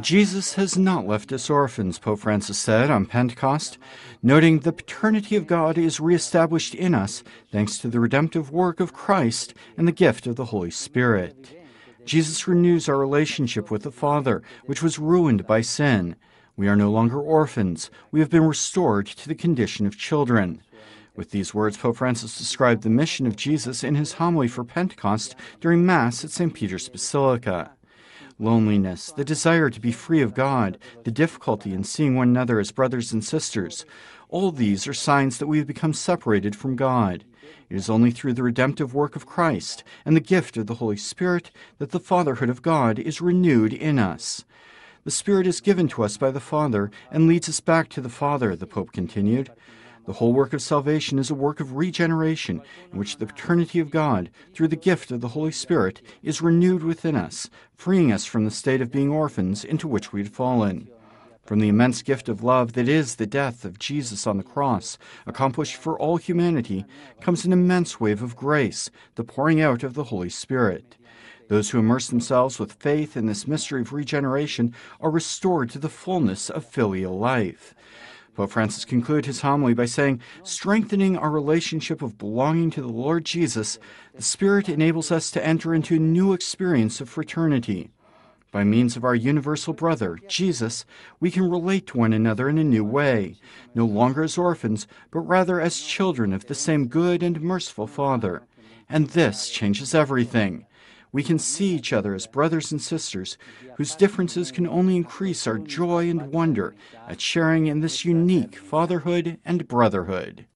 Jesus has not left us orphans, Pope Francis said on Pentecost, noting the paternity of God is reestablished in us thanks to the redemptive work of Christ and the gift of the Holy Spirit. Jesus renews our relationship with the Father, which was ruined by sin. We are no longer orphans. We have been restored to the condition of children. With these words, Pope Francis described the mission of Jesus in his homily for Pentecost during Mass at St. Peter's Basilica. Loneliness, the desire to be free of God, the difficulty in seeing one another as brothers and sisters, all these are signs that we have become separated from God. It is only through the redemptive work of Christ and the gift of the Holy Spirit that the fatherhood of God is renewed in us. The Spirit is given to us by the Father and leads us back to the Father, the Pope continued. The whole work of salvation is a work of regeneration in which the paternity of God, through the gift of the Holy Spirit, is renewed within us, freeing us from the state of being orphans into which we had fallen. From the immense gift of love that is the death of Jesus on the cross, accomplished for all humanity, comes an immense wave of grace, the pouring out of the Holy Spirit. Those who immerse themselves with faith in this mystery of regeneration are restored to the fullness of filial life. Pope Francis concluded his homily by saying, strengthening our relationship of belonging to the Lord Jesus, the Spirit enables us to enter into a new experience of fraternity. By means of our universal brother, Jesus, we can relate to one another in a new way, no longer as orphans, but rather as children of the same good and merciful Father. And this changes everything. We can see each other as brothers and sisters whose differences can only increase our joy and wonder at sharing in this unique fatherhood and brotherhood.